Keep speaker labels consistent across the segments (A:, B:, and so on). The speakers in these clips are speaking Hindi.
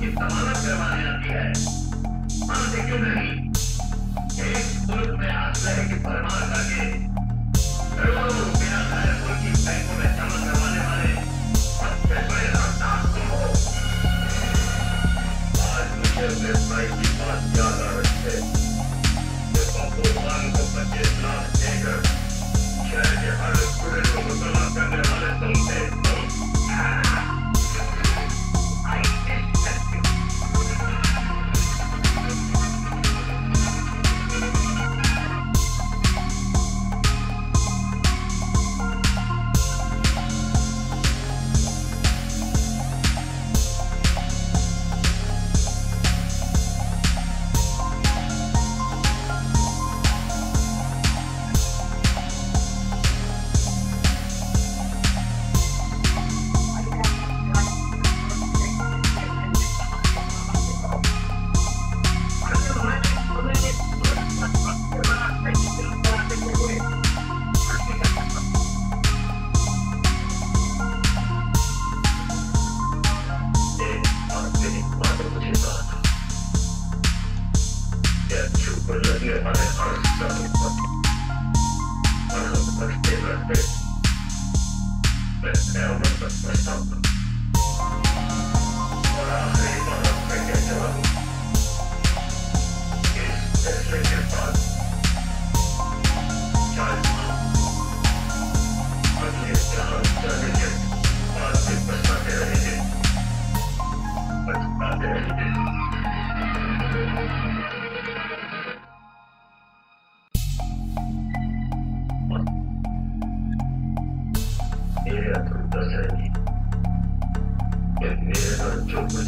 A: उसकी जमानत करवाने आती है। मानते क्यों नहीं, एक मुल्क में आश्रय की परमार करके Let's go. Rasanya, dan ini akan cukup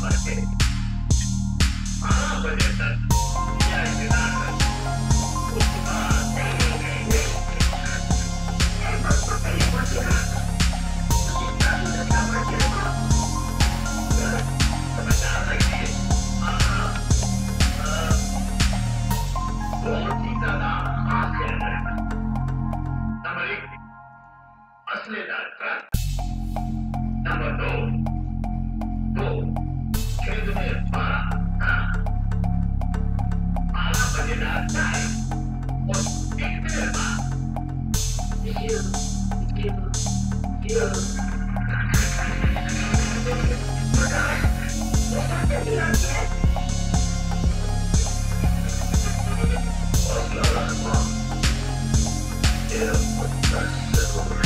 A: करके हाँ बजट या इंतज़ार कर उसके बाद असली डाक्टर Podcast.